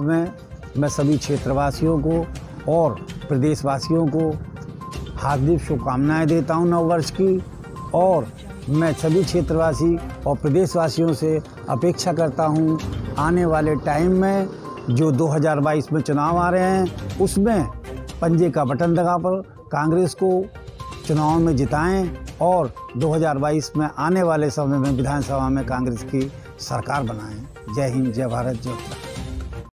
में मैं सभी क्षेत्रवासियों को और प्रदेशवासियों को हार्दिक शुभकामनाएँ देता हूँ नववर्ष की और मैं सभी क्षेत्रवासी और प्रदेशवासियों से अपेक्षा करता हूँ आने वाले टाइम में जो 2022 में चुनाव आ रहे हैं, उसमें पंजे का बटन दगा पर कांग्रेस को चुनाव में जिताएँ और 2022 में आने वाले समय में विधानसभा में कांग्रेस की सरकार बनाएँ। जय हिंद, जय भारत, जय उत्तर